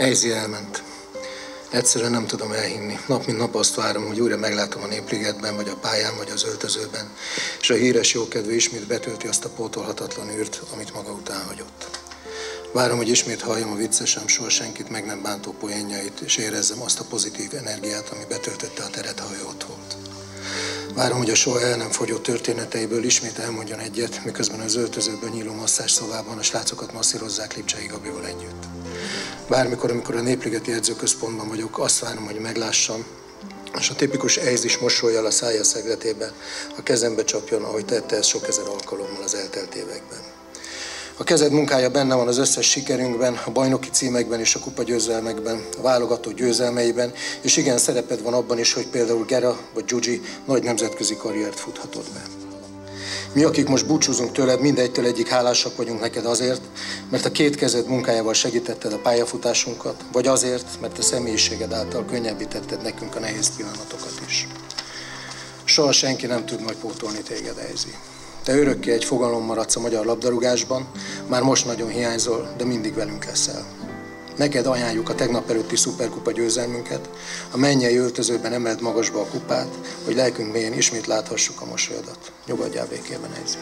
Ejzi elment. Egyszerűen nem tudom elhinni. Nap mint nap azt várom, hogy újra meglátom a népligetben, vagy a pályán, vagy az öltözőben, és a híres jókedvű ismét betölti azt a pótolhatatlan űrt, amit maga után hagyott. Várom, hogy ismét halljam a viccesem, soha senkit meg nem bántó poénjait, és érezzem azt a pozitív energiát, ami betöltötte a teret, ha ő ott volt. Várom, hogy a soha el nem fogyó történeteiből ismét elmondjon egyet, miközben az öltözőből nyíló masszás szobában a srácokat masszírozzák Lipcsei Gabival együtt. Bármikor, amikor a Népligeti Edzőközpontban vagyok, azt várom, hogy meglássam, és a tipikus ejzis mosolyjal a szája szegletébe, a kezembe csapjon, ahogy tette ezt sok ezer alkalommal az eltelt években. A kezed munkája benne van az összes sikerünkben, a bajnoki címekben és a kupa győzelmekben, a válogató győzelmeiben, és igen, szereped van abban is, hogy például Gera vagy Gyugyi nagy nemzetközi karriert futhatod be. Mi, akik most búcsúzunk tőled, mindegytől egyik hálásak vagyunk neked azért, mert a két kezed munkájával segítetted a pályafutásunkat, vagy azért, mert a személyiséged által könnyebbítetted nekünk a nehéz pillanatokat is. Soha senki nem tud majd pótolni téged, Ejzi. Te örökké egy fogalom maradsz a magyar labdarúgásban, már most nagyon hiányzol, de mindig velünk leszel. Neked ajánljuk a tegnap előtti szuperkupa győzelmünket, a mennyei öltözőben emelt magasba a kupát, hogy lelkünk mélyén ismét láthassuk a mosolyodat. Nyugodjál békében, Ejzi.